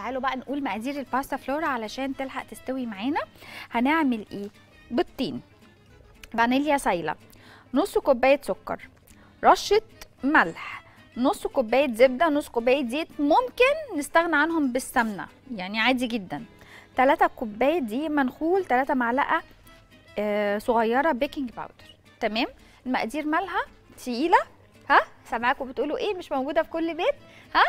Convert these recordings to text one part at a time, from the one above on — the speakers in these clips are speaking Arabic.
تعالوا بقى نقول مقادير الباستا فلورا علشان تلحق تستوي معانا. هنعمل إيه؟ بيضتين فانيليا سايلة نص كوباية سكر رشة ملح نص كوباية زبدة نص كوباية زيت ممكن نستغنى عنهم بالسمنة يعني عادي جدا. 3 كوباية دقيق منخول 3 معلقة آه صغيرة baking powder تمام؟ المقادير مالها؟ تقيلة؟ ها؟ سامعاكم بتقولوا إيه؟ مش موجودة في كل بيت؟ ها؟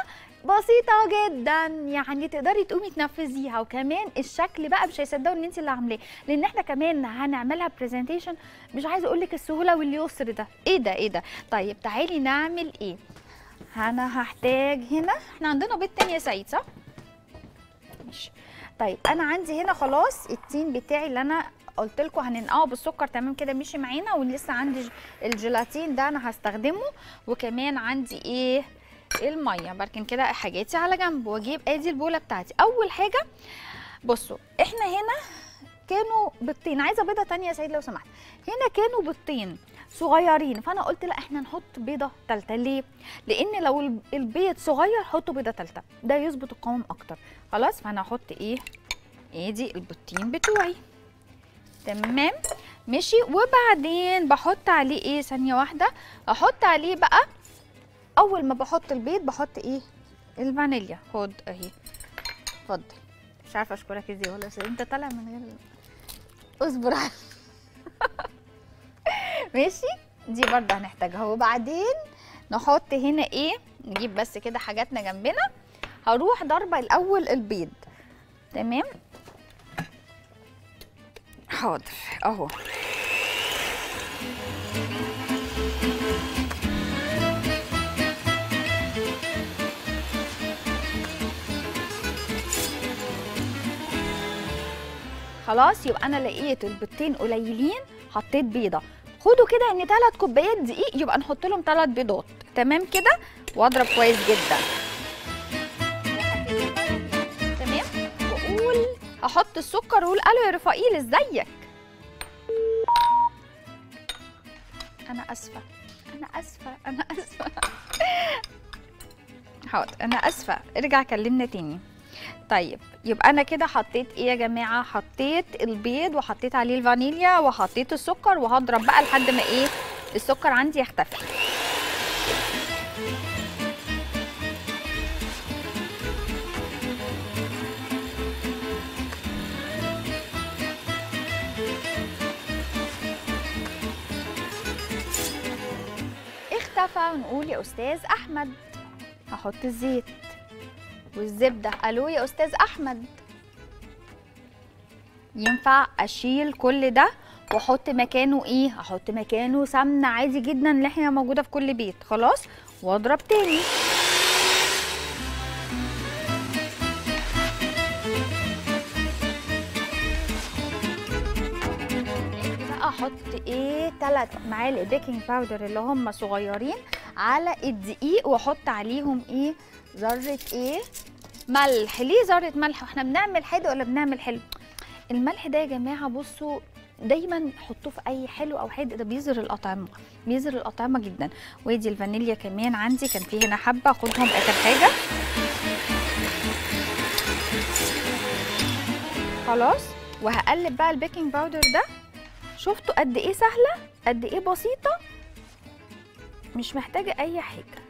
بسيطة جدا. يعني تقدري تقومي تنفذيها. وكمان الشكل بقى مش هيصدقوا إن انت اللي عاملاه. لأن إحنا كمان هنعملها برزنتيشن مش عايزة أقول لك السهولة واليسر ده. إيه ده؟ إيه ده؟ طيب تعالي نعمل إيه؟ أنا هحتاج هنا. إحنا عندنا بيض تاني يا سعيد صح؟ ماشي. طيب أنا عندي هنا خلاص التين بتاعي اللي أنا قلت لكم هننقعه بالسكر. تمام كده. مشي معانا. ولسه عندي الجيلاتين ده أنا هستخدمه. وكمان عندي إيه؟ المية. بركن كده حاجاتي على جنب وأجيب آدي البولة بتاعتي. أول حاجة بصوا إحنا هنا كانوا بيضتين. عايزة بيضة تانية يا سيد لو سمحت. هنا كانوا بيضتين صغيرين. فأنا قلت لا إحنا نحط بيضة تالتة. ليه؟ لأن لو البيض صغير حطوا بيضة تالتة. ده يظبط القوام أكتر. خلاص فأنا هحط إيه؟ آدي البيضتين بتوعي. تمام؟ ماشي. وبعدين بحط عليه إيه؟ ثانية واحدة. أحط عليه بقى أول ما بحط البيض بحط إيه؟ الفانيليا. خد أهي. اتفضل. مش عارفة أشكرك إزاي ولا أنت طالع من غير اصبر. ماشي. دي برضه هنحتاجها. وبعدين نحط هنا إيه؟ نجيب بس كده حاجاتنا جنبنا. هروح ضربة الأول البيض. تمام؟ حاضر. أهو. خلاص يبقى أنا لقيت البيضتين قليلين حطيت بيضة. خدوا كده إن ثلاث كوبايات دقيق يبقى نحط لهم ثلاث بيضات. تمام كده؟ واضرب كويس جدا. تمام؟ واقول أحط السكر واقول ألو يا رفائيل إزيك؟ أنا آسفة. أنا آسفة. أنا آسفة. حاضر. أنا آسفة. ارجع كلمنا تاني. طيب يبقى أنا كده حطيت إيه يا جماعة؟ حطيت البيض وحطيت عليه الفانيليا وحطيت السكر وهضرب بقى لحد ما إيه؟ السكر عندي يختفي. اختفى. ونقول يا أستاذ أحمد. هحط الزيت. والزبدة. ألو يا أستاذ أحمد. ينفع أشيل كل ده وأحط مكانه إيه؟ أحط مكانه سمنة عادي جدا اللي إحنا موجودة في كل بيت. خلاص؟ وأضرب تاني. أحط إيه؟ تلات معالق بيكنج باودر اللي هم صغيرين على الدقيق وأحط عليهم إيه؟ ذرة إيه؟ ملح. ليه ذرة ملح؟ وإحنا بنعمل حادق ولا بنعمل حلو؟ الملح ده يا جماعة بصوا دايما حطوه في أي حلو أو حادق. ده بيظهر الأطعمة بيظهر الأطعمة جدا. وادي الفانيليا كمان عندي كان في هنا حبة. اخدهم آخر حاجة. خلاص وهقلب بقى ال baking powder ده. شفتوا قد إيه سهلة؟ قد إيه بسيطة؟ مش محتاجة أي حاجة.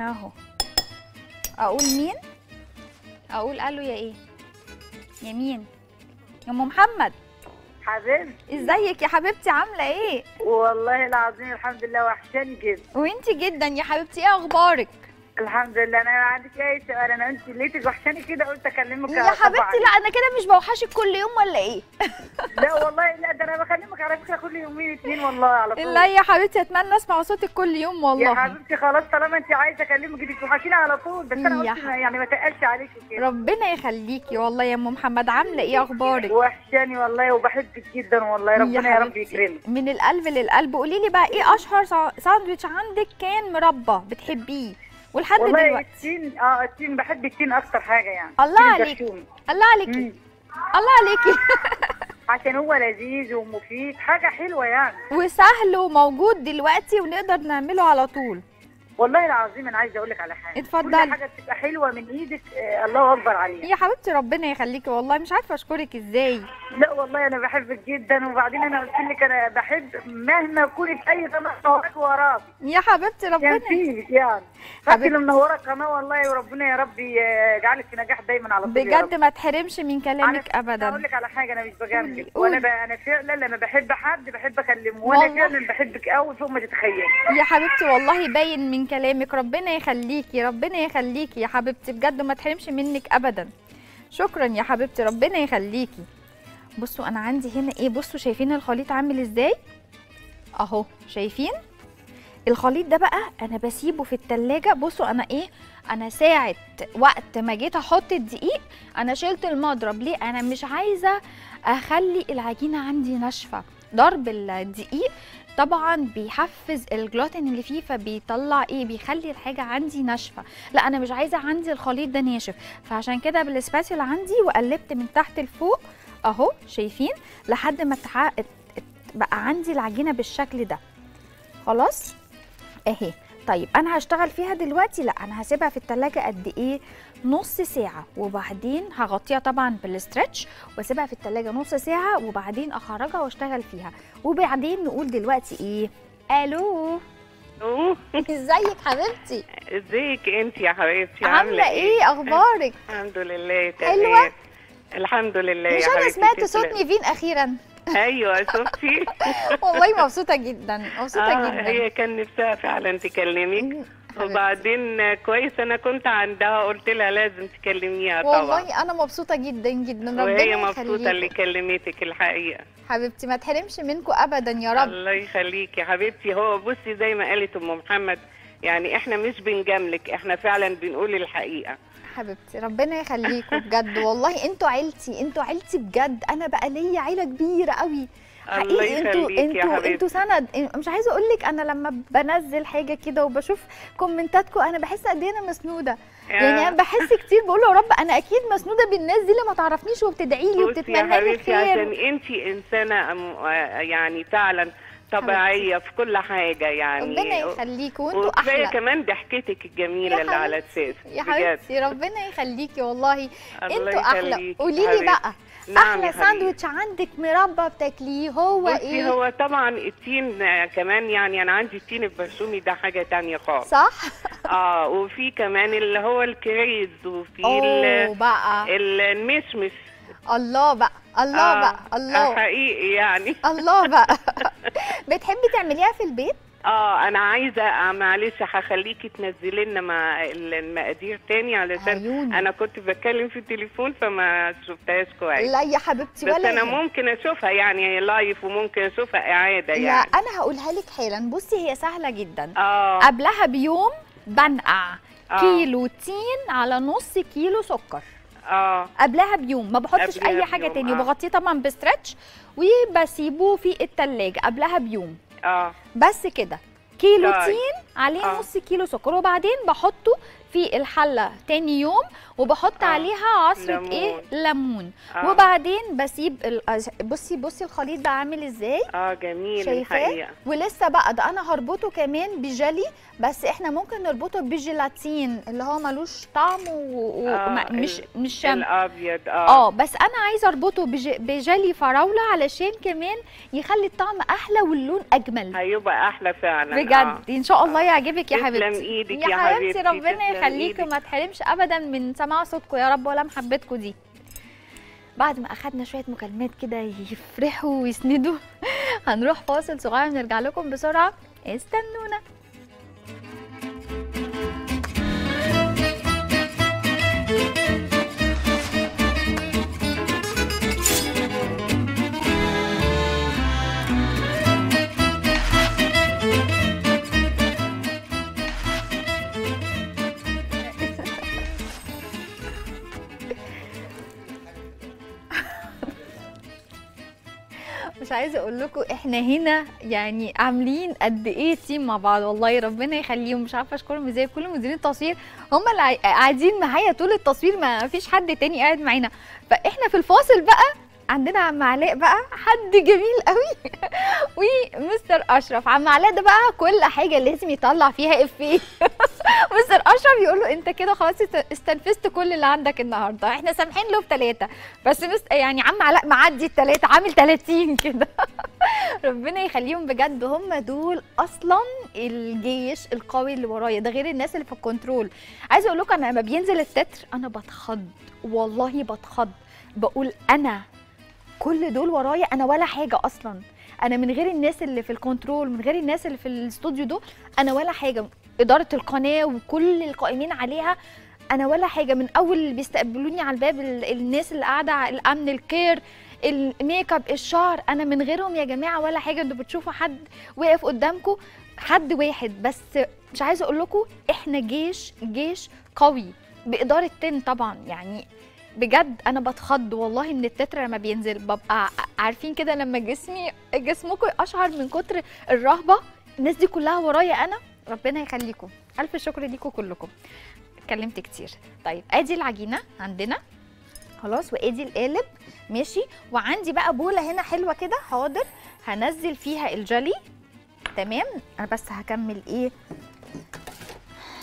أهو. أقول مين؟ أقول ألو يا إيه؟ يا مين؟ يا أم محمد. حبيبتي. إزيك يا حبيبتي؟ عاملة إيه؟ والله العظيم الحمد لله وحشاني جدا. وأنتي جدا يا حبيبتي إيه أخبارك؟ الحمد لله. أنا ما عنديش أي سؤال. أنا انت لقيتك وحشاني كده قلت أكلمك يا حبيبتي. لا أنا كده مش بوحشك كل يوم ولا إيه؟ لا والله لا ده أنا بكلمك على فكرة كل يومين اتنين والله على طول. لا يا حبيبتي أتمنى أسمع صوتك كل يوم يا والله حبيبتي خلاص طالما أنت عايزة أكلمك دي توحشيني على طول. بس أنا يا قلت. يعني ما تقلش عليكي كده. ربنا يخليكي والله يا أم محمد. عاملة إيه؟ أخبارك؟ وحشاني والله وبحبك جدا والله. ربنا يا رب. يكرمك. من القلب للقلب. قولي لي بقى إيه أشهر سا- ساندوتش عندك كان مربى بتحبيه؟ ولحد والله دلوقتي. التين آه التين بحب التين أكتر حاجة يعني. الله عليك. الله عليكي مم. الله عليكي عشان هو لذيذ ومفيد حاجة حلوة يعني. وسهل وموجود دلوقتي ونقدر نعمله على طول. والله العظيم أنا عايزة أقول لك على حاجة اتفضلي. كل حاجة بتبقى حلوة من إيدك آه، الله أكبر عليها يا حبيبتي ربنا يخليكي والله مش عارفة أشكرك إزاي لا والله أنا بحبك جدا وبعدين أنا قلت لك أنا بحب مهما كنت أي قناه وراك وراكي يا حبيبتي ربنا فيك يعني حبيبتي. اللي منوره القناه والله وربنا يا رب يجعلك في نجاح دايما على طول. بجد ما تحرمش من كلامك أقول ابدا لك على حاجة أنا مش بجاملك قولي. وأنا. أنا فعلا لما بحب حد بحب أكلمه وأنا. فعلا بحبك قوي فوق ما تتخيلي يا حبيبتي والله باين من كلامك. ربنا يخليكي ربنا يخليكي يا حبيبتي. بجد ما تحرمش منك ابدا. شكرا يا حبيبتي. ربنا يخليكي. بصوا أنا عندي هنا إيه؟ بصوا شايفين الخليط عامل إزاي؟ أهو شايفين؟ الخليط ده بقى أنا بسيبه في التلاجة. بصوا أنا إيه؟ أنا ساعة وقت ما جيت أحط الدقيق أنا شلت المضرب. ليه؟ أنا مش عايزة أخلي العجينة عندي ناشفة. ضرب الدقيق طبعا بيحفز الجلوتين اللي فيه فبيطلع إيه بيخلي الحاجة عندي ناشفة. لا أنا مش عايزة عندي الخليط ده ناشف. فعشان كده بالسباتيولا عندي وقلبت من تحت لفوق أهو شايفين؟ لحد ما بقى عندي العجينة بالشكل ده. خلاص؟ أهي. طيب أنا هشتغل فيها دلوقتي؟ لا أنا هسيبها في التلاجة قد إيه؟ نص ساعة وبعدين هغطيها طبعا بالستريتش وأسيبها في التلاجة نص ساعة وبعدين أخرجها وأشتغل فيها. وبعدين نقول دلوقتي إيه؟ ألو؟ إزيك حبيبتي؟ إزيك أنت يا حبيبتي؟ عاملة إيه؟ أخبارك؟ الحمد لله تمام. حلوة؟ الحمد لله مش أنا سمعت صوت. نيفين أخيرا؟ أيوه شفتي؟ والله مبسوطة جدا مبسوطة آه جدا. هي كان نفسها فعلا تكلمك. وبعدين كويس أنا كنت عندها قلت لها لازم تكلميها طبعا. والله أنا مبسوطة جدا جدا. ربنا وهي مبسوطة يخليكي. اللي كلمتك الحقيقة. حبيبتي ما تحرمش منكم ابدا يا رب. الله يخليك يا حبيبتي هو بصي زي ما قالت أم محمد يعني إحنا مش بنجاملك إحنا فعلا بنقول الحقيقة. حبيبتي ربنا يخليكم بجد. والله أنتوا عيلتي أنتوا عيلتي بجد. أنا بقى ليا عيلة كبيرة قوي. حقيقي أنتوا أنتوا. أنتوا سند. مش عايزة أقول لك أنا لما بنزل حاجة كده وبشوف كومنتاتكم أنا بحس قد إيه أنا مسنودة. يعني أنا بحس كتير بقول يا رب أنا أكيد مسنودة بالناس دي اللي ما تعرفنيش وبتدعي لي وبتتمنى لي حبيبتي عشان انت إنسانة يعني فعلا طبيعية في كل حاجة يعني. ربنا يخليكي وانتوا وكفاية أحلى. كمان ضحكتك الجميلة اللي على أساس يا. حبيبتي ربنا يخليكي والله. الله أنتوا أحلى. قولي لي. بقى نعم أحلى. ساندوتش عندك مربى بتاكليه هو إيه؟ هو طبعا التين كمان يعني أنا عندي التين البرسومي ده حاجة تانية خالص. صح؟ آه وفي كمان اللي هو الكريز وفي بقى ال- المشمش. الله بقى. الله آه، بقى الله. حقيقي يعني. الله بقى. بتحبي تعمليها في البيت؟ آه أنا عايزة آه، معلش هخليكي تنزلي لنا مع المقادير تاني علشان عيوني. أنا كنت بتكلم في التليفون فما شفتهاش كويس. لا يا حبيبتي بس ولا أنا يهمك. ممكن أشوفها يعني لايف وممكن أشوفها إعادة لا يعني. أنا هقولها لك حالا. بصي هي سهلة جدا. آه. قبلها بيوم بنقع. آه. كيلو تين على نص كيلو سكر. آه قبلها بيوم ما بحطش أي حاجة تاني آه. وبغطيه طبعا بستريتش وبسيبه في التلاجة قبلها بيوم آه بس كده كيلو طيب. تين عليه آه. نص كيلو سكر وبعدين بحطه في الحلة تاني يوم وبحط آه. عليها عصرة ليمون. إيه؟ ليمون. آه. وبعدين بسيب ال- بصي بصي الخليط بقى عامل إزاي؟ آه جميل شايفاه؟ ولسه بقى ده أنا هربطه كمان بجلي بس إحنا ممكن نربطه بجيلاتين اللي هو ملوش طعم آه، ومش ال- مش شم. الأبيض آه. آه بس أنا عايزة أربطه بج... بجلي فراولة علشان كمان يخلي الطعم أحلى واللون أجمل. هيبقى أحلى فعلا آه. بجد. إن شاء الله يعجبك يا حبيبتي. يا يا حبيبتي. ربنا تسلم يخليكي. وما تحرمش ابدا من سماع صوتكم يا رب ولا محبتكم دي بعد ما أخدنا شوية مكالمات كده يفرحوا ويسندوا هنروح فاصل صغير ونرجع لكم بسرعة استنونا مش عايزة أقول لكم إحنا هنا يعني عاملين قد إيه تيم مع بعض. والله ربنا يخليهم. مش عارفة أشكرهم إزاي. كل مديرين التصوير هم اللي قاعدين معايا طول التصوير. ما فيش حد تاني قاعد معانا. فإحنا في الفاصل بقى عندنا عم علاء بقى حد جميل قوي. ومستر أشرف. عم علاء ده بقى كل حاجة لازم يطلع فيها إفيه. مستر أشرف يقول له أنت كده خلاص است- استنفذت كل اللي عندك النهارده. إحنا سامحين له بثلاثه بس. يعني عم علاء معدي الثلاثه عامل 30 كده. ربنا يخليهم بجد هم دول أصلا الجيش القوي اللي ورايا. ده غير الناس اللي في الكنترول. عايزة أقول لكم أنا لما بينزل التتر أنا بتخض. والله بتخض. بقول أنا كل دول ورايا أنا ولا حاجة أصلا. أنا من غير الناس اللي في الكنترول من غير الناس اللي في الاستوديو دول أنا ولا حاجة. إدارة القناة وكل القائمين عليها أنا ولا حاجة. من أول اللي بيستقبلوني على الباب ال- الناس اللي قاعدة الأمن الكير ال make up الشعر أنا من غيرهم يا جماعة ولا حاجة. أنتوا بتشوفوا حد واقف قدامكم حد واحد بس. مش عايزة أقول لكم إحنا جيش جيش قوي. بإدارة تن طبعا. يعني بجد أنا بتخض والله من التتر لما بينزل. ببقى عارفين كده لما جسمي جسمكم قشعر من كتر الرهبة. الناس دي كلها ورايا أنا. ربنا يخليكم. ألف شكر ليكم كلكم. اتكلمت كتير. طيب آدي العجينة عندنا. خلاص وآدي القالب. ماشي. وعندي بقى بولة هنا حلوة كده. حاضر. هنزل فيها الجلي. تمام. أنا بس هكمل إيه؟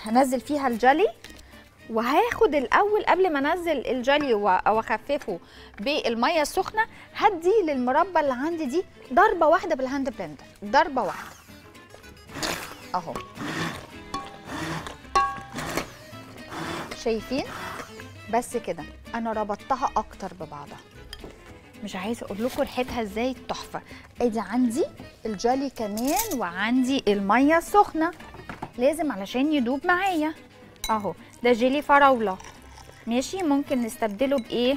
هنزل فيها الجلي. وهاخد الأول قبل ما أنزل الجلي أو اخففه بالمية السخنة هدي للمربى اللي عندي دي ضربة واحدة بال hand blender ضربة واحدة. أهو. شايفين؟ بس كده. أنا ربطتها أكتر ببعضها. مش عايزة أقول لكم ريحتها إزاي تحفة. أدي عندي الجلي كمان وعندي المية السخنة. لازم علشان يدوب معايا. اهو ده جيلي فراولة. ماشي؟ ممكن نستبدله بإيه؟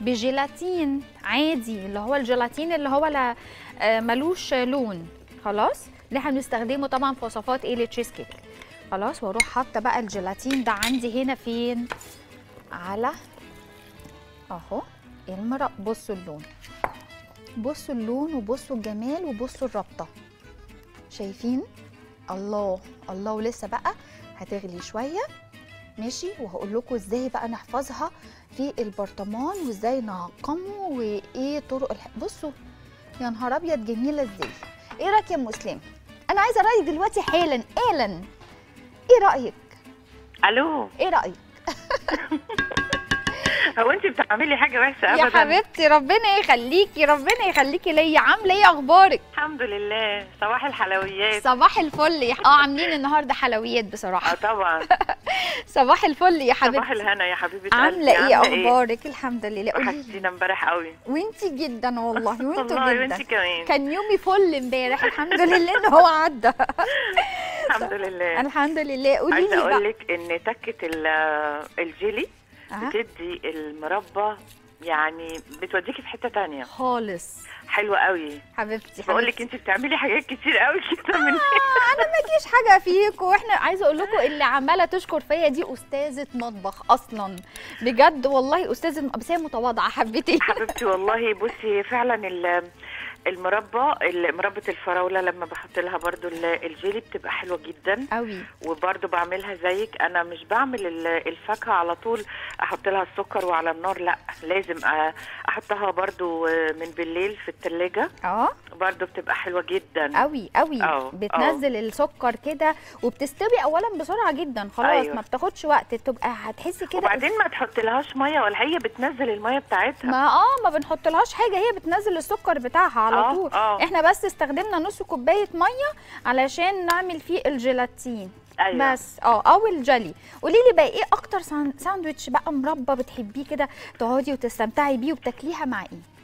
بجيلاتين عادي اللي هو الجيلاتين اللي هو لا آه، ملوش لون. خلاص؟ اللي إحنا بنستخدمه طبعا في وصفات إيه؟ التشيز كيك. خلاص؟ وأروح حاطة بقى الجيلاتين ده عندي هنا فين؟ على أهو المرق بصوا اللون. بصوا اللون وبصوا الجمال وبصوا الربطه شايفين؟ الله الله ولسه بقى هتغلي شوية. ماشي؟ وهقول لكم إزاي بقى نحفظها في البرطمان وازاي نعقمه وايه طرق الح... بصوا يا نهار أبيض جميلة إزاي. إيه رأيك يا ام اسلام أنا عايزة رأيك دلوقتي حالا حالا إيه رأيك؟ ألو. إيه رأيك؟ هو أنت بتعملي حاجة وحشة يا ابدا. حبيبتي ربنا يخليكي ربنا يخليكي ليا. عاملة إيه؟ أخبارك؟ الحمد لله. صباح الحلويات. صباح الفل. يا آه عاملين النهارده حلويات آه بصراحه طبعا. صباح الفل يا صباح حبيبتي الهنا يا حبيبه عاملة قلبي. إيه؟ أخبارك؟ الحمد لله. وحشتينا امبارح قوي. وأنتي جدا والله وأنتوا جدا. وانت كمان. كان يومي فل امبارح. الحمد لله إن هو عدى. الحمد لله. الحمد لله. قولي لي أقول بقى. لك إن تكة ال- الجيلي آه، بتدي المربى يعني بتوديكي في حتة تانية. خالص. حلوة قوي. حبيبتي بقول لك حبيبتي. انت بتعملي حاجات كتير قوي كده من أنا ما جيش حاجة فيكم وإحنا عايزة أقول لكم اللي عمالة تشكر فيا دي أستاذة مطبخ أصلا. بجد والله أستاذة بس هي متواضعة حبتين حبيبتي والله بصي فعلا ال- المربى ال- مربى الفراولة لما بحط لها برضو ال- الجيلي بتبقى حلوة جدا. قوي وبرضو بعملها زيك. أنا مش بعمل ال- الفاكهة على طول أحط لها السكر وعلى النار لأ لازم أ- أحطها برضو من بالليل في التلاجة. آه. برضو بتبقى حلوة جدا. قوي قوي بتنزل السكر كده وبتستوي اولا بسرعة جدا. خلاص أيوة. ما بتاخدش وقت. تبقى هتحسي كده وبعدين ما تحط لهاش مية ولا هي بتنزل المية بتاعتها. ما آه ما بنحط لهاش حاجة. هي بتنزل السكر بتاعها على آه، طول. آه. إحنا بس استخدمنا نص كوباية مية علشان نعمل فيه الجيلاتين. أيوة. بس. آه أو الجلي. قولي لي بقى إيه أكتر سان- ساندوتش بقى مربى بتحبيه كده تقعدي وتستمتعي بيه وبتاكليها مع إيه؟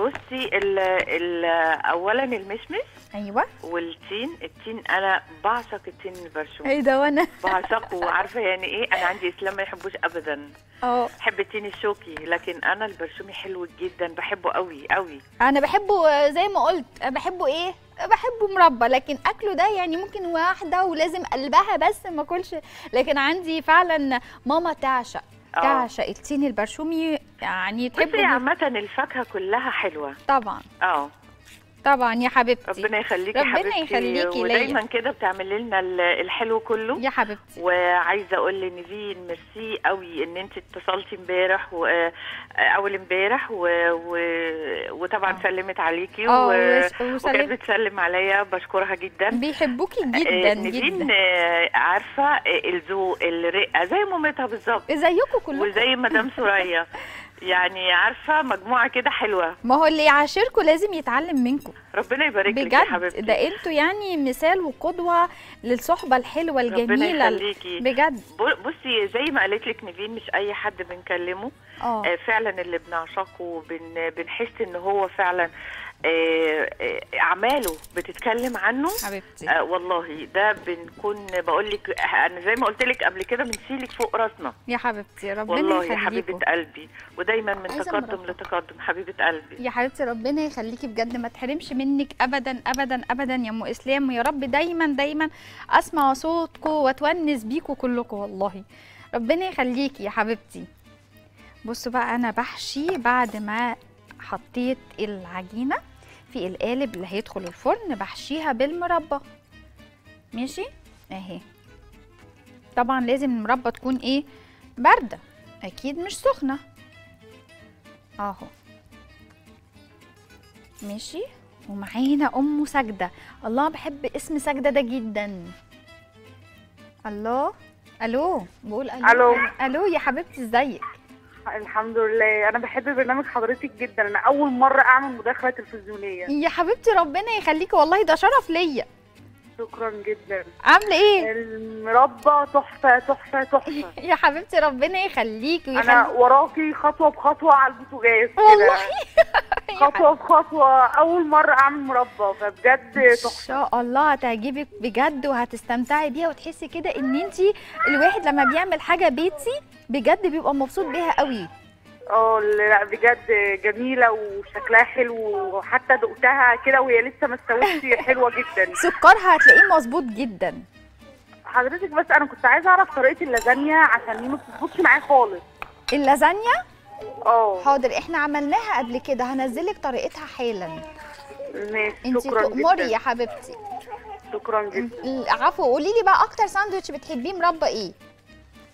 بصي ال ال اولا المشمش أيوه. والتين. التين أنا بعشق التين البرشوم. إيه ده وأنا؟ بعشقه وعارفة يعني إيه؟ أنا عندي إسلام ما يحبوش ابدا. آه بحب التين الشوكي لكن أنا البرشومي حلو جدا بحبه قوي قوي أنا بحبه آه، زي ما قلت بحبه إيه؟ بحبه مربى لكن أكله ده يعني ممكن واحدة ولازم قلبها بس ما أكلش. لكن عندي فعلا ماما تعشق. تعشق التين البرشومي يعني بصي تحبه عامة الفاكهة كلها حلوة. طبعا. آه طبعا يا حبيبتي. ربنا يخليكي ربنا حبيبتي يخليكي ليا. ودايما كده بتعملي لنا ال- الحلو كله. يا حبيبتي. وعايزة أقول لنيفين ميرسي قوي إن أنت اتصلتي امبارح آه، أول امبارح و... و... وطبعا آه. سلمت عليكي آه و... وكانت بتسلم عليا بشكرها جدا. بيحبوكي آه، جدا نيفين جدا. آه، عارفة آه، الذوق الرقة زي مامتها بالظبط. زيكم كلكم. وزي مدام سوريا. يعني عارفة مجموعة كده حلوة. ما هو اللي يعاشركم لازم يتعلم منكم. ربنا يبارك لك يا بجد؟ حبيبتي. ده أنتوا يعني مثال وقدوة للصحبة الحلوة ربنا الجميلة. يخليكي. بجد. بصي زي ما قالت لك نيفين مش أي حد بنكلمه. آه. آه، فعلا اللي بنعشقه وبن بنحس إن هو فعلا آه، آه، أعماله بتتكلم عنه. حبيبتي. آه، والله ده بنكون بقول لك أنا زي ما قلت لك قبل كده بنشيلك فوق راسنا. يا حبيبتي ربنا والله يا حبيبة قلبي ودايما من تقدم. لتقدم حبيبة قلبي. يا حبيبتي ربنا يخليكي بجد. ما تحرمش منك ابدا ابدا ابدا يا أم إسلام. ويا رب دايما دايما أسمع صوتكم وأتونس بيكم كلكم والله. ربنا يخليكي يا حبيبتي. بصوا بقى أنا بحشي بعد ما حطيت العجينة. في القالب اللي هيدخل الفرن بحشيها بالمربى. ماشي؟ اهي. طبعا لازم المربى تكون إيه؟ باردة. أكيد مش سخنة. أهو. ماشي؟ ومعانا أم ساجده الله بحب اسم ساجده ده جدا. الله؟ ألو؟ بقول ألو. ألو. ألو يا حبيبتي إزيك؟ الحمد لله. أنا بحب برنامج حضرتك جدا. أنا أول مرة أعمل مداخلة تلفزيونية. يا حبيبتي ربنا يخليكي. والله ده شرف ليا. شكرا جدا. عاملة إيه؟ المربى تحفة تحفة تحفة. يا حبيبتي ربنا يخليكي أنا ويخلي وراكي خطوة بخطوة على البوتاجاز والله. خطوة بخطوة. أول مرة أعمل مربى فبجد إن تحفة. شاء الله هتعجبك بجد وهتستمتعي بيها. وتحسي كده إن انت الواحد لما بيعمل حاجة بيتي بجد بيبقى مبسوط بيها قوي. آه لا بجد جميلة وشكلها حلو وحتى دقتها كده وهي لسه ما استوتش حلوة جدا. سكرها هتلاقيه مظبوط جدا. حضرتك بس أنا كنت عايزة أعرف طريقة اللازانيا عشان ما بتظبطش معايا خالص. اللازانيا؟ آه. حاضر إحنا عملناها قبل كده هنزلك طريقتها حالا. ماشي انت شكرا تؤمري جدا. يا حبيبتي. شكرا جدا. عفوا قولي لي بقى أكتر ساندوتش بتحبيه مربى إيه؟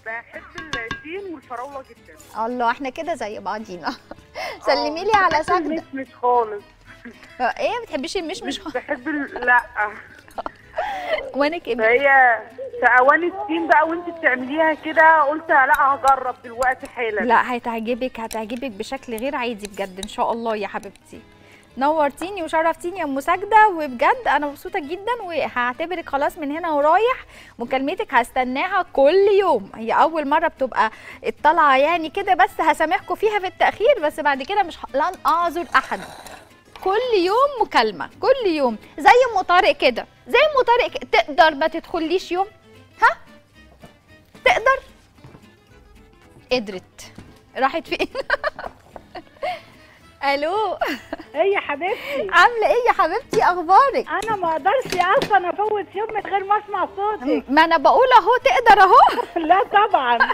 بحب التين والفراولة جدا. الله إحنا كده زي بعضينا. سلمي لي على ساجده مش خالص. إيه ما بتحبيش المشمش؟ بحب ال- لأ. وأنا كمان فهي في اواني التين بقى وانت بتعمليها كده قلت لأ هجرب دلوقتي حالا. لأ هتعجبك هتعجبك بشكل غير عادي بجد إن شاء الله يا حبيبتي. نورتيني وشرفتيني يا أم ساجده وبجد أنا مبسوطة جدا وهعتبرك خلاص من هنا ورايح مكالمتك هستناها كل يوم. هي أول مرة بتبقى الطلعة يعني كده بس هسامحكم فيها في التأخير بس بعد كده مش لن أعذر أحد. كل يوم مكالمة كل يوم. زي أم طارق كده زي أم طارق. تقدر ما تدخليش يوم. ها؟ تقدر؟ قدرت. راحت فين؟ ألو؟ إيه يا حبيبتي؟ عاملة إيه يا حبيبتي؟ أخبارك؟ أنا ما أقدرش أصلا أفوت يوم من غير ما أسمع صوتك. ما أنا بقول أهو تقدر أهو. لا طبعا.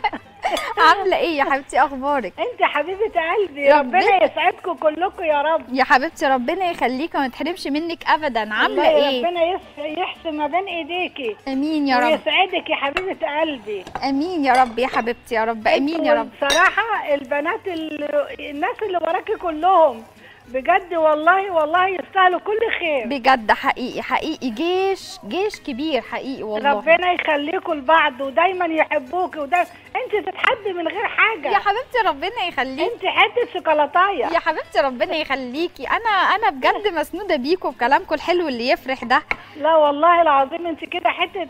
عاملة إيه يا حبيبتي؟ أخبارك؟ أنت حبيبة قلبي ربنا- ربنا يسعدكم كلكم يا رب. يا حبيبتي ربنا يخليكي وما تحرمش منك ابدا. عاملة إيه؟ ربنا يحسن ما بين إيديكي. آمين يا رب. ويسعدك يا حبيبة قلبي. آمين يا رب يا حبيبتي يا رب. آمين يا رب. بصراحة البنات اللي الناس اللي وراكي كلهم بجد والله والله يستاهلوا كل خير. بجد حقيقي حقيقي. جيش جيش كبير حقيقي والله. ربنا يخليكم لبعض ودايما يحبوكي ودايما انت تتحدي من غير حاجة. يا حبيبتي ربنا يخليكي. انت حتة شوكولاتاية. يا حبيبتي ربنا يخليكي. أنا أنا بجد مسنودة بيكم بكلامكم الحلو اللي يفرح ده. لا والله العظيم انت كده حتة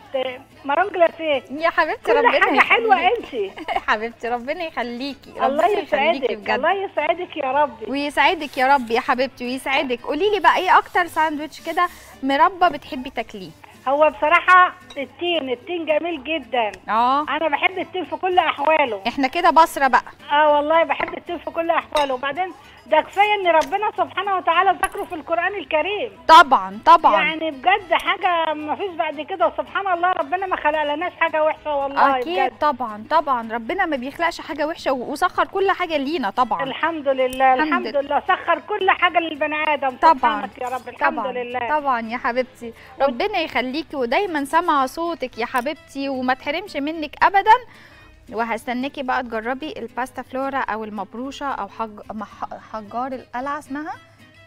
مارون جلاسيه يا حبيبتي كل ربنا حاجة حلوة. انت. حبيبتي ربنا يخليكي. الله يسعدك بجد. الله يسعدك يا ربي. ويسعدك يا رب يا حبيبتي ويسعدك. قولي لي بقى إيه أكتر ساندوتش كده مربى بتحبي تاكليه؟ هو بصراحة التين التين جميل جدا. آه. أنا بحب التين في كل أحواله. إحنا كده بصرة بقى. آه والله بحب التين في كل أحواله. وبعدين ده كفاية إن ربنا سبحانه وتعالى ذكره في القرآن الكريم. طبعا طبعا. يعني بجد حاجة ما فيش بعد كده. وسبحان الله ربنا ما خلق لناش حاجة وحشة والله أكيد بجد. طبعا طبعا. ربنا ما بيخلقش حاجة وحشة وسخر كل حاجة لينا طبعا. الحمد لله الحمد الحمد لله. سخر كل حاجة للبني آدم. طبعا يا رب. الحمد طبعا لله. طبعا يا حبيبتي. ربنا يخليكي ودايما سامعه صوتك يا حبيبتي وما تحرمش منك ابدا. وهستناكي بقى تجربي الباستا فلورا أو المبروشة أو حج... مح... حجار القلعة اسمها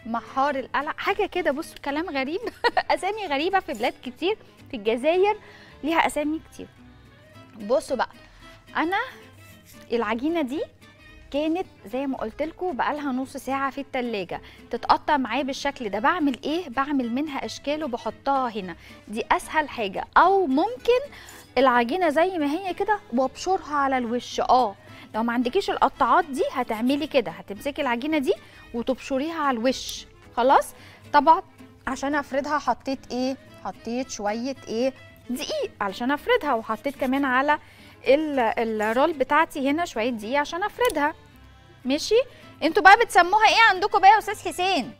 محار القلعة. حاجة كده بصوا كلام غريب. أسامي غريبة في بلاد كتير في الجزائر ليها أسامي كتير. بصوا بقى أنا العجينة دي كانت زي ما قلت لكم بقالها نص ساعة في التلاجة. تتقطع معايا بالشكل ده. بعمل إيه؟ بعمل منها إشكال وبحطها هنا. دي أسهل حاجة. أو ممكن العجينة زي ما هي كده وابشرها على الوش. آه لو ما عندكيش القطاعات دي هتعملي كده هتمسكي العجينة دي وتبشريها على الوش. خلاص؟ طبعا عشان أفردها حطيت إيه؟ حطيت شوية إيه؟ دقيق علشان أفردها وحطيت كمان على ال- الرول بتاعتي هنا شوية دقيق عشان أفردها. ماشي؟ أنتوا بقى بتسموها إيه عندكم بقى يا أستاذ حسين؟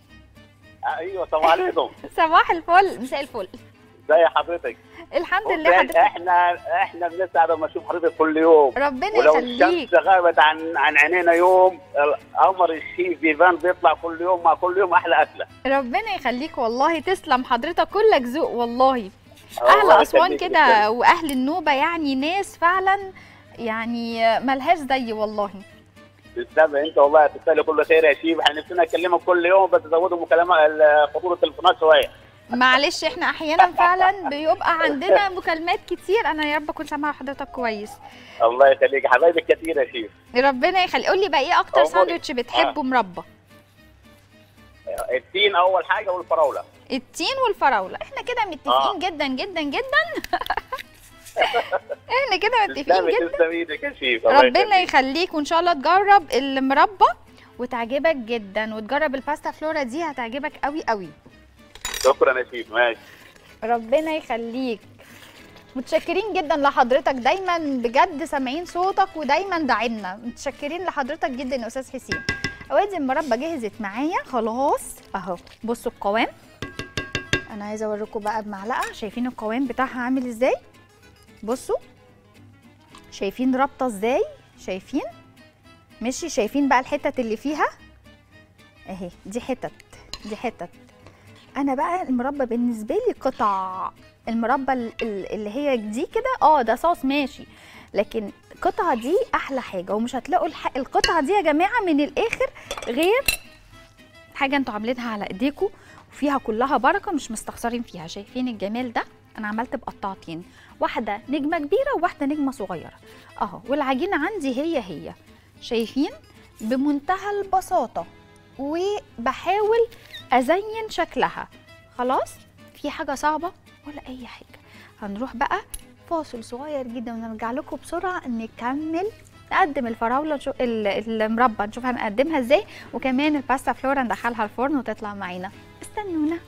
أيوه صباح عليكم. صباح الفل مساء الفل. ازي حضرتك. الحمد لله حضرتك. إحنا إحنا بنسعد لما نشوف حضرتك كل يوم. ربنا ولو يخليك. الشمس غابت عن عن عينينا يوم القمر الشيف بيبان بيطلع كل يوم مع كل يوم أحلى أكلة. ربنا يخليك والله. تسلم حضرتك. كلك ذوق والله. الله أهل أسوان كده وأهل النوبة يعني ناس فعلا يعني ملهاش زي والله. تسلم أنت والله. تستاهل كل خير يا شيف إحنا نفسنا نكلمك كل يوم بس زودوا مكالمات خطوط التليفونات شوية. معلش إحنا أحيانا فعلا بيبقى عندنا مكالمات كتير. أنا يا رب أكون سامعة حضرتك كويس. الله يخليك. حبايبك كتير يا شيف ربنا يخلي قول لي بقى إيه أكتر. ساندوتش بتحبه مربى؟ التين أول حاجة والفراولة. التين والفراولة. إحنا كده متفقين آه. جدا جدا جدا. إحنا كده متفقين جدا. ربنا يخليك. يخليك. وإن شاء الله تجرب المربى وتعجبك جدا. وتجرب الباستا فلورا دي هتعجبك قوي قوي شكرا يا شيف ماشي. ربنا يخليك. متشكرين جدا لحضرتك. دايما بجد سامعين صوتك ودايما داعمنا. متشكرين لحضرتك جدا يا أستاذ حسين. اوادي المربى جهزت معايا خلاص. أهو. بصوا القوام. أنا عايزة أوريكم بقى بمعلقة. شايفين القوام بتاعها عامل إزاي؟ بصوا. شايفين رابطة إزاي؟ شايفين؟ ماشي. شايفين بقى الحتت اللي فيها؟ أهي. دي حتت. دي حتت. أنا بقى المربى بالنسبة لي قطع. المربى ال- ال- اللي هي دي كده آه ده صوص ماشي. لكن القطعه دي أحلى حاجة ومش هتلاقوا. القطعه دي يا جماعة من الآخر غير حاجة أنتوا عاملينها على ايديكم وفيها كلها بركة مش مستخسرين فيها. شايفين الجمال ده؟ أنا عملت بقطعتين واحدة نجمة كبيرة وواحدة نجمة صغيرة. اهو والعجينة عندي هي هي. شايفين؟ بمنتهى البساطة. وبحاول أزين شكلها. خلاص؟ في حاجة صعبة ولا أي حاجة. هنروح بقى فاصل صغير جدا ونرجع لكم بسرعة نكمل نقدم الفراولة المربى نشوف هنقدمها إزاي وكمان الباستا فلورا ندخلها الفرن وتطلع معانا استنونا.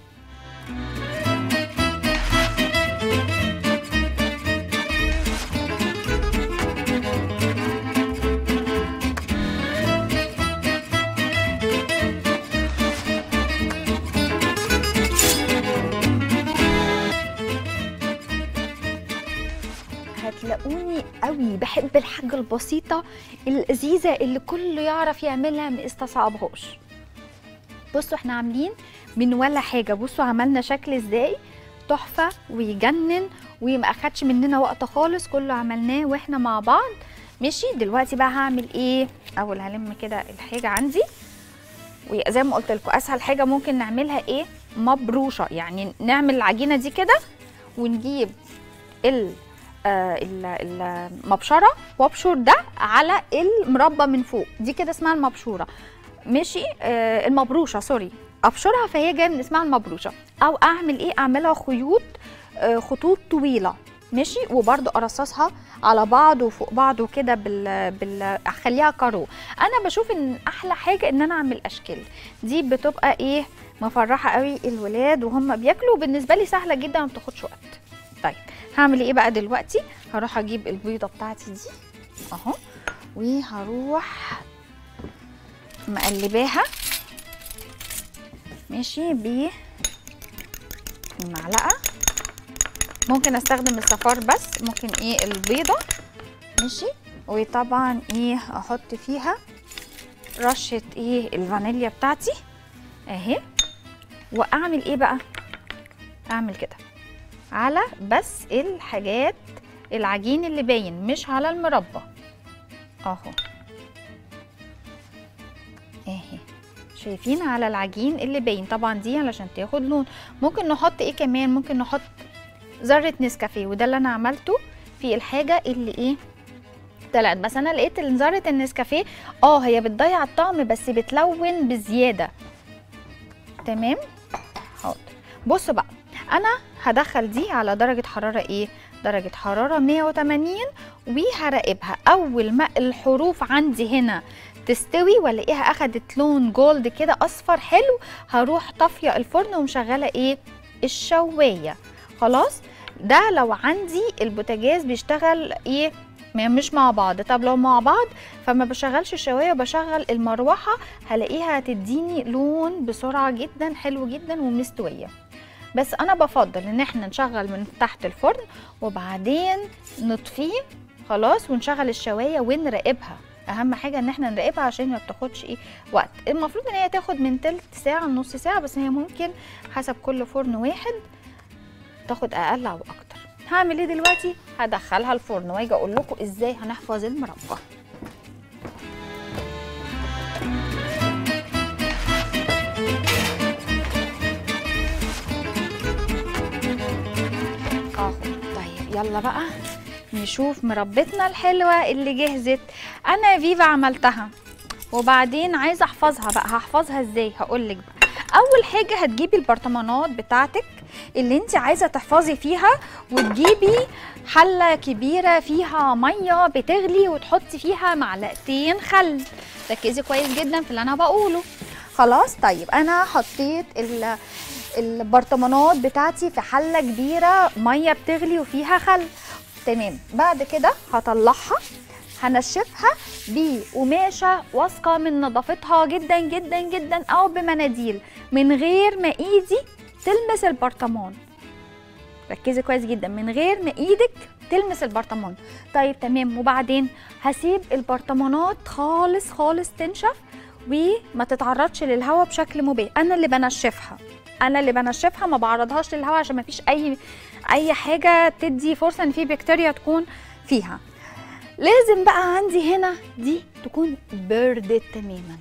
هتلاقوني قوي. بحب الحاجة البسيطة اللذيذة اللي كله يعرف يعملها ما استصعبهاش بصوا إحنا عاملين من ولا حاجة. بصوا عملنا شكل إزاي؟ تحفة ويجنن وما أخدش مننا وقت خالص. كله عملناه وإحنا مع بعض. ماشي دلوقتي بقى هعمل إيه؟ أول هلم كده الحاجة عندي. وزي ما قلت لكم أسهل حاجة ممكن نعملها إيه؟ مبروشة. يعني نعمل العجينة دي كده ونجيب ال- المبشرة وابشر ده على المربى من فوق. دي كده اسمها المبشورة. ماشي؟ آه المبروشة سوري. أبشرها فهي جاية من اسمها المبروشة. أو أعمل إيه؟ أعملها خيوط آه خطوط طويلة. ماشي؟ وبرده أرصصها على بعض وفوق بعض وكده بال بال أخليها كارو. أنا بشوف إن أحلى حاجة إن أنا أعمل أشكال. دي بتبقى إيه؟ مفرحة قوي الولاد وهم بياكلوا. بالنسبة لي سهلة جدا ما بتاخدش وقت. طيب. هعمل إيه بقى دلوقتي؟ هروح أجيب البيضة بتاعتي دي اهو وهروح مقلباها ماشي ب المعلقه ممكن استخدم الصفار بس ممكن إيه البيضة ماشي. وطبعا إيه أحط فيها رشة إيه الفانيليا بتاعتي اهي. وأعمل إيه بقى؟ أعمل كده. على بس الحاجات العجين اللي باين مش على المربى. أهو. أهي. شايفين على العجين اللي باين. طبعا دي علشان تاخد لون. ممكن نحط إيه كمان؟ ممكن نحط ذرة نسكافيه وده اللي أنا عملته في الحاجة اللي إيه؟ طلعت. بس أنا لقيت ذرة النسكافيه آه هي بتضيع الطعم بس بتلون بزيادة. تمام؟ حاضر. بصوا بقى. أنا هدخل دي على درجة حرارة إيه؟ درجة حرارة 180 وهراقبها. أول ما الحروف عندي هنا تستوي وألاقيها أخدت لون جولد كده أصفر حلو هروح طافية الفرن ومشغلة إيه؟ الشواية. خلاص؟ ده لو عندي البوتاجاز بيشتغل إيه؟ مش مع بعض. طب لو مع بعض فما بشغلش الشواية وبشغل المروحة هلاقيها هتديني لون بسرعة جدا حلو جدا ومستوية. بس أنا بفضل إن إحنا نشغل من تحت الفرن وبعدين نطفيه خلاص ونشغل الشواية ونراقبها. أهم حاجة إن إحنا نراقبها عشان ما بتاخدش إيه وقت. المفروض إن هي تاخد من تلت ساعة لنص ساعة بس هي ممكن حسب كل فرن واحد تاخد أقل أو أكتر. هعمل إيه دلوقتي؟ هدخلها الفرن وأجي أقول لكم إزاي هنحفظ المربى. يلا بقى نشوف مربتنا الحلوة اللي جهزت. أنا يا فيفا عملتها. وبعدين عايزة أحفظها بقى. هحفظها إزاي؟ هقول لك بقى. أول حاجة هتجيبي البرطمانات بتاعتك اللي انت عايزة تحفظي فيها وتجيبي حلة كبيرة فيها مية بتغلي وتحطي فيها معلقتين خل. ركزي كويس جدا في اللي أنا بقوله. خلاص؟ طيب أنا حطيت البرطمانات بتاعتي في حلة كبيرة مية بتغلي وفيها خل. تمام. بعد كده هطلعها هنشفها بقماشة واثقة من نظافتها جدا جدا جدا أو بمناديل. من غير ما إيدي تلمس البرطمان. ركزي كويس جدا. من غير ما إيدك تلمس البرطمان. طيب تمام. وبعدين هسيب البرطمانات خالص خالص تنشف وما تتعرضش للهواء بشكل مباشر. أنا اللي بنشفها. أنا اللي بنشفها ما بعرضهاش للهواء عشان ما فيش اي اي حاجة تدي فرصة ان في بكتيريا تكون فيها. لازم بقى عندي هنا دي تكون بردت تماما.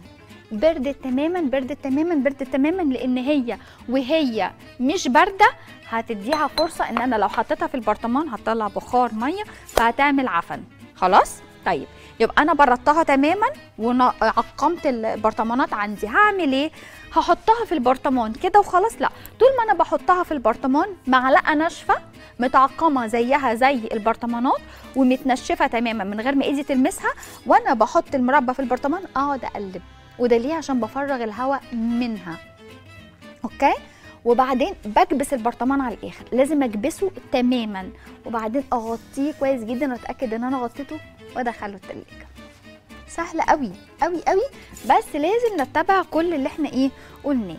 بردت تماما بردت تماما بردت تماما لأن هي وهي مش باردة هتديها فرصة ان أنا لو حطيتها في البرطمان هتطلع بخار مية فهتعمل عفن. خلاص؟ طيب. يبقى أنا بردتها تماما وعقمت البرطمانات عندي. هعمل إيه؟ هحطها في البرطمان كده وخلاص. لا طول ما أنا بحطها في البرطمان معلقة ناشفة متعقمة زيها زي البرطمانات ومتنشفة تماما من غير ما إيدي تلمسها. وأنا بحط المربى في البرطمان. أقعد أقلب. وده ليه؟ عشان بفرغ الهواء منها. أوكي؟ وبعدين بكبس البرطمان على الآخر. لازم أكبسه تماما. وبعدين أغطيه كويس جدا. واتاكد إن أنا غطيته وادخله التلاجة. سهلة قوي قوي قوي بس لازم نتبع كل اللي إحنا إيه قلناه.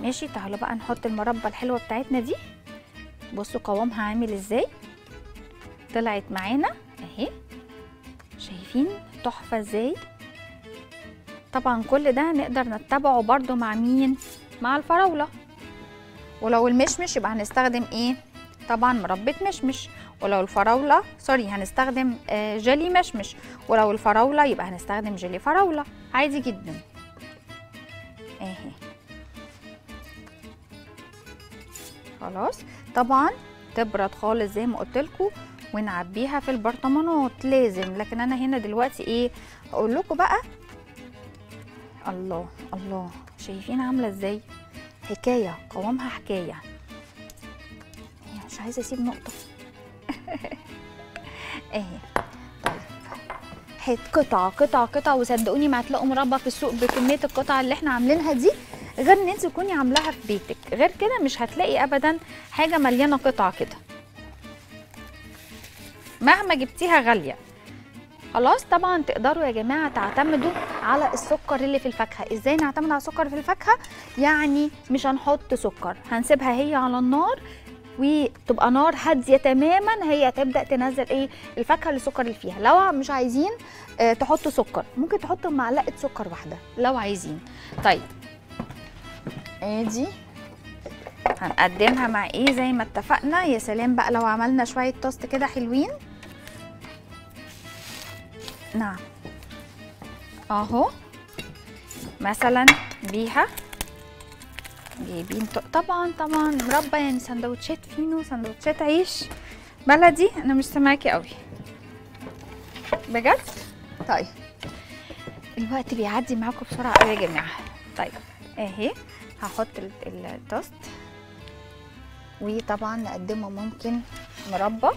ماشي؟ تعالوا بقى نحط المربى الحلوة بتاعتنا دي. بصوا قوامها عامل إزاي. طلعت معانا اهي. شايفين تحفة إزاي؟ طبعا كل ده نقدر نتبعه برضو مع مين؟ مع الفراولة. ولو المشمش يبقى هنستخدم إيه؟ طبعا مربى مشمش. ولو الفراولة سوري هنستخدم آه جيلي مشمش. ولو الفراولة يبقى هنستخدم جيلي فراولة. عادي جدا. اهي. خلاص. طبعا تبرد خالص زي ما قلت لكم ونعبيها في البرطمانات. لازم. لكن أنا هنا دلوقتي إيه؟ هقول لكم بقى. الله الله. شايفين عاملة إزاي؟ حكاية قوامها حكاية. مش عايزة أسيب نقطة. اهي طيب. حت قطعه قطعه قطعه وصدقوني ما هتلاقوا مربى في السوق بكمية القطع اللي إحنا عاملينها دي غير إن انت تكوني عاملاها في بيتك. غير كده مش هتلاقي ابدا حاجة مليانة قطع كده. مهما جبتيها غالية. خلاص طبعا تقدروا يا جماعة تعتمدوا على السكر اللي في الفاكهة. إزاي نعتمد على السكر في الفاكهة؟ يعني مش هنحط سكر هنسيبها هي على النار وتبقى نار هادية تماما هي تبدأ تنزل إيه؟ الفاكهة السكر اللي فيها. لو مش عايزين آه تحطوا سكر. ممكن تحطوا معلقة سكر واحدة لو عايزين. طيب. آدي. هنقدمها مع إيه؟ زي ما اتفقنا. يا سلام بقى لو عملنا شوية توست كده حلوين. نعم. أهو. مثلا بيها. جايبين طبعا طبعا. مربى يعني سندوتشات فينو سندوتشات عيش. بلدي أنا مش سامعاكي قوي بجد؟ طيب. الوقت بيعدي معاكم بسرعة قوي يا جماعة. طيب أهي. هحط ال- التوست. وطبعا نقدمه ممكن مربى.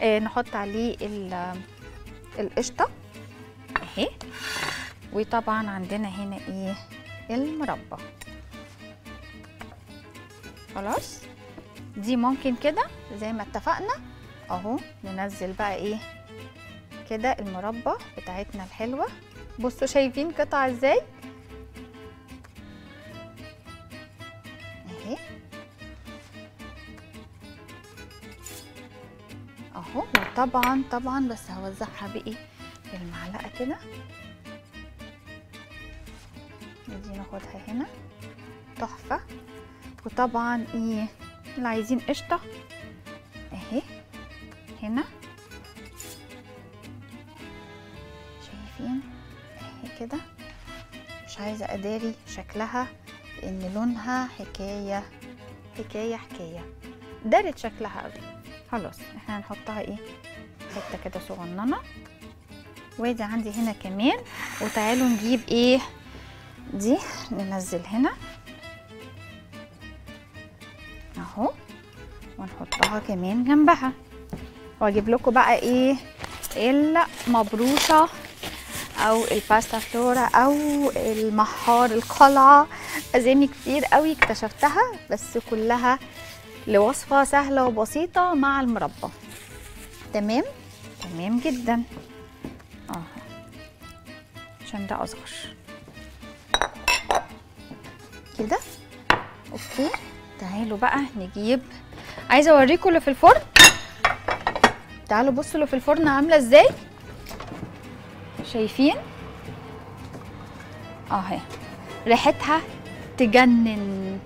آه نحط عليه ال- القشطة. أهي. وطبعا عندنا هنا إيه؟ المربى. خلاص. دي ممكن كده زي ما اتفقنا. اهو ننزل بقى إيه كده المربى بتاعتنا الحلوة. بصوا شايفين قطع إزاي؟ اهي. اهو وطبعا طبعا بس هوزعها بايه بالمعلقه كده. دي ناخدها هنا. تحفة. وطبعا إيه اللي عايزين قشطة. أهي هنا. شايفين؟ أهي كده. مش عايزة أداري شكلها لأن لونها حكاية حكاية حكاية. دارت شكلها قوي خلاص إحنا هنحطها إيه؟ حتة كده صغننة. وادي عندي هنا كمان. وتعالوا نجيب إيه؟ دي ننزل هنا. ونحطها كمان جنبها. وأجيب لكم بقى إيه المبروشة أو الباستا فلورا أو المحار القلعه اسامي كتير قوي اكتشفتها بس كلها لوصفة سهلة وبسيطة مع المربى. تمام؟ تمام جدا. أهو. عشان ده أصغر. كده؟ أوكي. تعالوا بقى نجيب عايزة اوريكم اللي في الفرن. تعالوا بصوا اللي في الفرن عاملة إزاي. شايفين؟ اهي. ريحتها تجنن.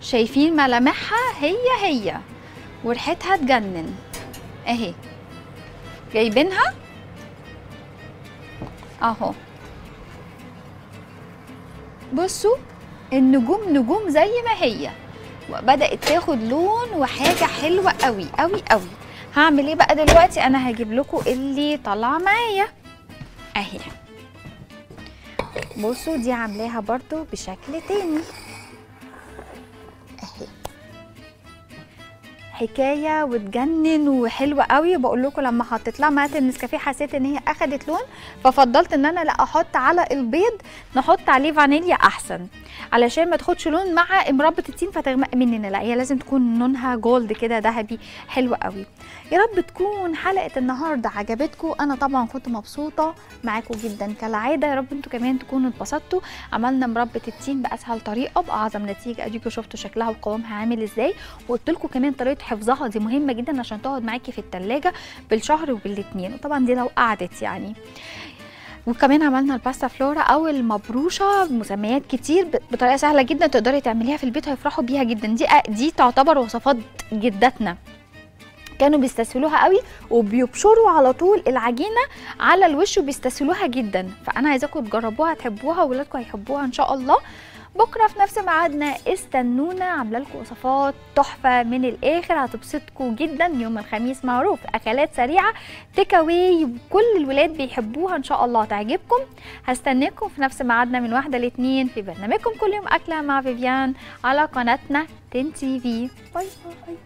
شايفين ملامحها؟ هي هي. وريحتها تجنن. اهي. جايبينها؟ اهو. بصوا النجوم نجوم زي ما هي. وبدات تاخد لون وحاجة حلوة قوي قوي قوي. هعمل إيه بقى دلوقتي؟ أنا هجيب لكم اللي طالعه معايا. أهي. بصوا دي عاملاها برضو بشكل تاني. حكاية وتجنن وحلوة قوي. بقول لكم لما حطيت لها النسكافيه حسيت إن هي أخدت لون ففضلت إن أنا لأ أحط على البيض نحط عليه فانيليا أحسن. علشان ما تاخدش لون مع مربى التين فتغمق مننا لأ هي لازم تكون لونها جولد كده ذهبي حلو قوي. يا رب تكون حلقة النهارده عجبتكم. أنا طبعا كنت مبسوطة معاكم جدا. كالعادة يا رب أنتوا كمان تكونوا اتبسطتوا. عملنا مربى التين بأسهل طريقة بأعظم نتيجة. اديكوا شفتوا شكلها وقوامها عامل إزاي. وقلت لكم كمان طريقة حفظها دي مهمة جدا عشان تقعد معاكي في التلاجة بالشهر وبالاتنين. وطبعا دي لو قعدت يعني. وكمان عملنا الباستا فلورا أو المبروشة. بمسميات كتير بطريقة سهلة جدا تقدري تعمليها في البيت هيفرحوا بيها جدا. دي دي تعتبر وصفات جداتنا. كانوا بيستسهلوها قوي وبيبشروا على طول العجينة على الوش وبيستسهلوها جدا. فأنا عايزاكم تجربوها تحبوها واولادكم هيحبوها إن شاء الله. بكرة في نفس ميعادنا استنونا عاملة لكم وصفات تحفة من الآخر هتبسطكم جدا. يوم الخميس معروف أكلات سريعة take away كل الولاد بيحبوها إن شاء الله تعجبكم هستناكم في نفس ميعادنا من واحدة لاتنين في برنامجكم كل يوم أكلة مع فيفيان على قناتنا تن تي في باي باي.